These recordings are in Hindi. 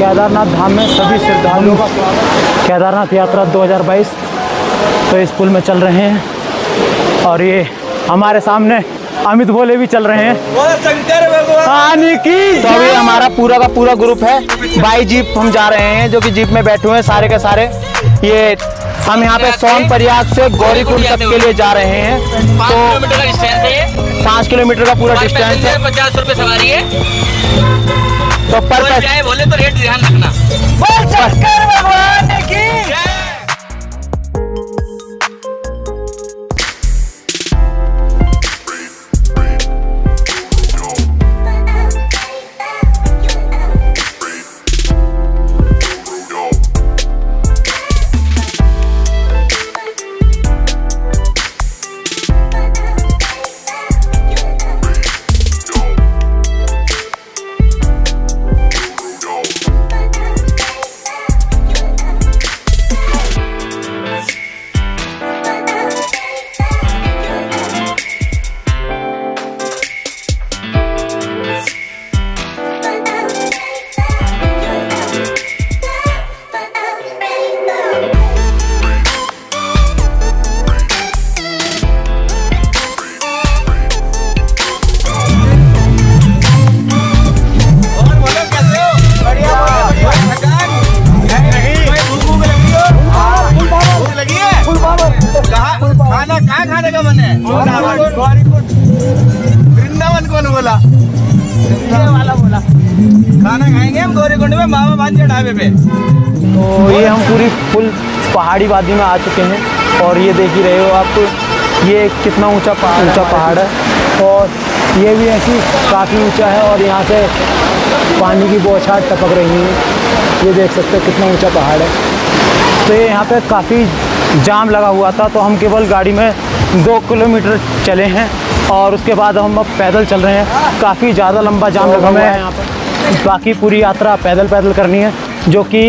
केदारनाथ धाम में सभी श्रद्धालुओं का केदारनाथ यात्रा 2022 तो इस पुल में चल रहे हैं। और ये हमारे सामने अमित भोले भी चल रहे हैं। शंकर भगवान की तो अभी हमारा पूरा का पूरा ग्रुप है। बाई जीप हम जा रहे हैं जो कि जीप में बैठे हुए हैं सारे के सारे। ये हम यहाँ पे सोन प्रयाग से गौरीकुंड तक के लिए जा रहे हैं। तो किलोमीटर का डिस्टेंस है पाँच किलोमीटर का पूरा डिस्टेंस है। पचास रुपए सवारी है। तो पर बोले तो का मन है वृंदावन कौन बोला वाला बोला खाना खाएँगे हम गौरीकुंड में मामा बाँध ढाबे पे तो ये हम पूरी फुल पहाड़ी वादी में आ चुके हैं और ये देख ही रहे हो आप ये कितना ऊँचा पहाड़ ऊँचा पहाड़ है। और ये भी ऐसी काफ़ी ऊँचा है और यहाँ से पानी की बौछार टपक रही है। ये देख सकते हो कितना ऊँचा पहाड़ है। तो ये यहाँ पे काफ़ी जाम लगा हुआ था तो हम केवल गाड़ी में दो किलोमीटर चले हैं और उसके बाद हम अब पैदल चल रहे हैं। काफ़ी ज़्यादा लंबा जाम लगा हुआ है यहाँ पर। बाकी पूरी यात्रा पैदल पैदल करनी है जो कि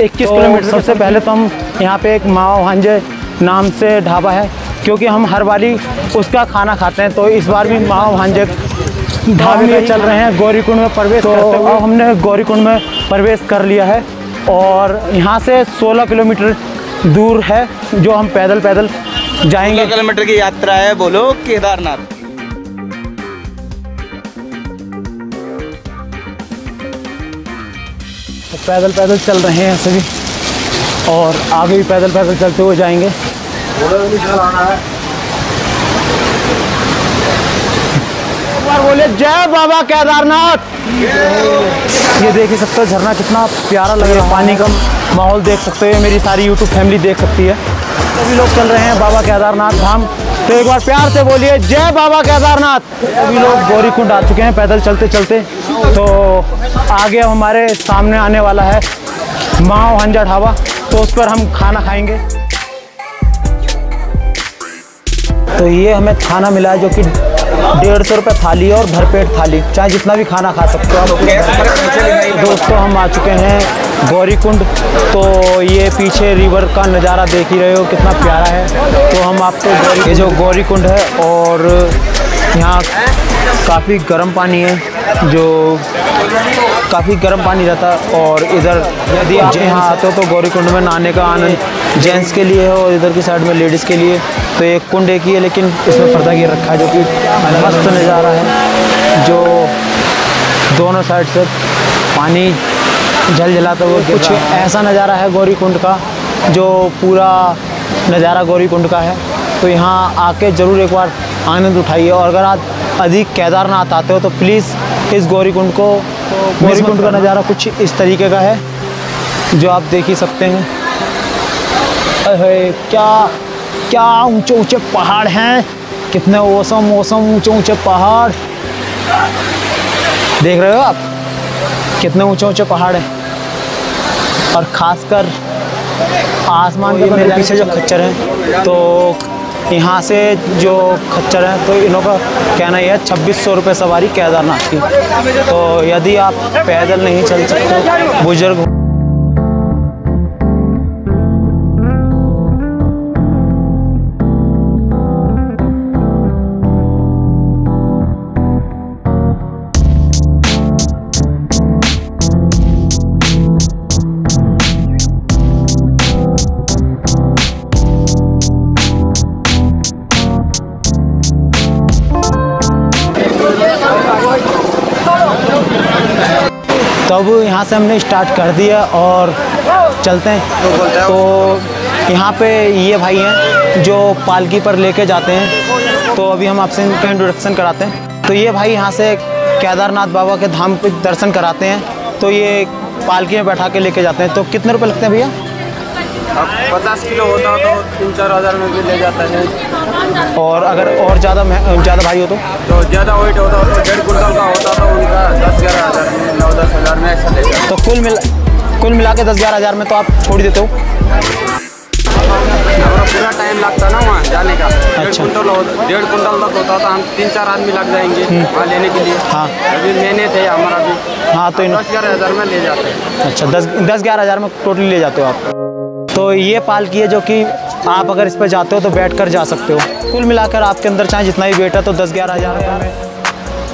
21 किलोमीटर सबसे पहले तो हम यहाँ पे एक माओ हांजे नाम से ढाबा है क्योंकि हम हर बारी उसका खाना खाते हैं। तो इस बार भी माओ हांजे ढाबे में चल रहे हैं गौरीकुंड में प्रवेश तो अब हमने गौरीकुंड में प्रवेश कर लिया है। और यहाँ से 16 किलोमीटर दूर है जो हम पैदल पैदल जाएँगे। किलोमीटर की यात्रा है बोलो? केदारनाथ। तो पैदल पैदल चल रहे हैं सभी और आगे भी पैदल पैदल चलते हुए जाएँगे। बोले जय बाबा केदारनाथ! ये देख ही सकते हो झरना कितना प्यारा लग रहा है। पानी का माहौल देख सकते हो, मेरी सारी यूट्यूब फैमिली देख सकती है। सभी लोग चल रहे हैं बाबा केदारनाथ धाम। तो एक बार प्यार से बोलिए, जय बाबा केदारनाथ। सभी लोग गौरीकुंड आ चुके हैं पैदल चलते चलते। तो आगे हमारे सामने आने वाला है माओ हंजा ढाबा तो उस पर हम खाना खाएँगे। तो ये हमें खाना मिला जो कि डेढ़ सौ रुपये थाली और भरपेट थाली। चाहे जितना भी खाना खा सकते हो आप। दोस्तों, हम आ चुके हैं गौरीकुंड। तो ये पीछे रिवर का नज़ारा देख ही रहे हो, कितना प्यारा है। तो हम आपको ये जो गौरीकुंड है और यहाँ काफ़ी गर्म पानी है। जो काफ़ी गर्म पानी रहता है और इधर यदि आप यहाँ आते हो तो गौरीकुंड में नहाने का आनंद जेंट्स के लिए है और इधर की साइड में लेडीज़ के लिए। तो एक कुंड एक ही है लेकिन इसमें पर्दा गिर रखा है जो कि मस्त नज़ारा है। जो दोनों साइड से पानी जल झलाता हुआ कुछ ऐसा नज़ारा है गौरी कुंड का जो पूरा नज़ारा गौरी कुंड का है। तो यहाँ आके ज़रूर एक बार आनंद उठाइए और अगर आप अधिक केदारनाथ आते हो तो प्लीज़ इस गौरी कुंड को गौरी कुंड का नज़ारा कुछ इस तरीके का है जो आप देख ही सकते हैं। अरे क्या क्या ऊँचे ऊँचे पहाड़ हैं कितने मौसम मौसम ऊँचे ऊँचे पहाड़। देख रहे हो आप? कितने ऊँचे ऊँचे पहाड़ हैं। और खासकर आसमान के मेरे पीछे जो खच्चर हैं तो यहाँ से जो खच्चर हैं तो इन्हों का कहना यह है, छब्बीस सौ रुपये सवारी केदारनाथ की। तो यदि आप पैदल नहीं चल सकते, बुज़ुर्ग हो तो अब यहाँ से हमने स्टार्ट कर दिया और चलते हैं। तो यहाँ पे ये भाई हैं जो पालकी पर लेके जाते हैं। तो अभी हम आपसे इनका इंट्रोडक्शन कराते हैं। तो ये भाई यहाँ से केदारनाथ बाबा के धाम के दर्शन कराते हैं। तो ये पालकी में बैठा के लेके जाते हैं। तो कितने रुपए लगते हैं भैया? अब पचास किलो होता तो तीन चार हज़ार में भी ले जाता है। और अगर और ज़्यादा ज़्यादा भाई हो तो? तो ज़्यादा वेट होता तो डेढ़ कुंटल का होता तो उनका दस ग्यारह हज़ार में नौ दस हज़ार में ऐसा ले जाता। तो कुल मिला कुल मिला के दस ग्यारह हज़ार में तो आप छोड़ देते हो? हमारा पूरा टाइम लगता ना वहाँ जाने का। डेढ़ अच्छा। कुंटल हो- डेढ़ कुंटल तक होता तो हम तीन चार आदमी लग जाएँगे वहाँ लेने के लिए। हाँ। अभी मैंने थे हमारा भी। हाँ तो दस ग्यारह हज़ार में ले जाते हैं। अच्छा दस दस ग्यारह हज़ार में टोटली ले जाते हो आप? तो ये पालकी है जो कि आप अगर इस पर जाते हो तो बैठ कर जा सकते हो। कुल मिलाकर आपके अंदर चाहे जितना भी वेट है तो दस ग्यारह हज़ार रुपये में।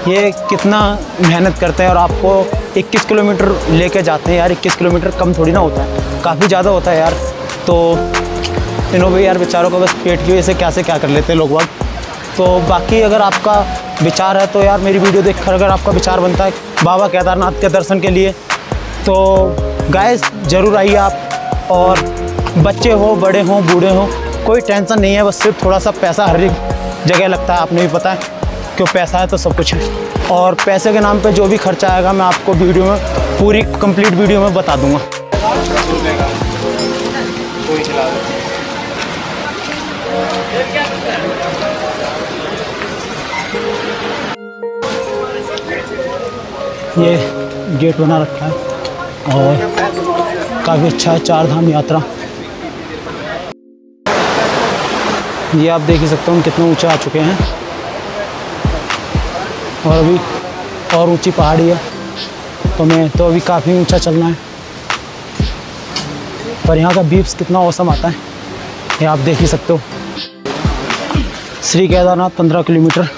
ये कितना मेहनत करते हैं और आपको 21 किलोमीटर लेके जाते हैं यार 21 किलोमीटर कम थोड़ी ना होता है। काफ़ी ज़्यादा होता है यार। तो इन्हों भी यार बेचारों को बस पेट की वजह से क्या से क्या कर लेते हैं लोग बाग। तो बाकी अगर आपका विचार है तो यार मेरी वीडियो देखकर अगर आपका विचार बनता है बाबा केदारनाथ के दर्शन के लिए तो गाय ज़रूर आइए आप और बच्चे हो, बड़े हों, बूढ़े हों, कोई टेंशन नहीं है, बस सिर्फ़ थोड़ा सा पैसा हर एक जगह लगता है, आपने भी पता है, क्यों पैसा है तो सब कुछ है। और पैसे के नाम पे जो भी खर्चा आएगा, मैं आपको वीडियो में, पूरी कंप्लीट वीडियो में बता दूँगा। ये गेट बना रखा है, और काफ़ी अच्छा है चार धाम यात्रा। ये आप देख ही सकते हो कितना ऊँचा आ चुके हैं। और अभी और ऊँची पहाड़ी है। तो मैं तो अभी काफ़ी ऊँचा चलना है। पर यहाँ का बीप्स कितना औसम आता है। ये आप देख ही सकते हो। श्री केदारनाथ पंद्रह किलोमीटर।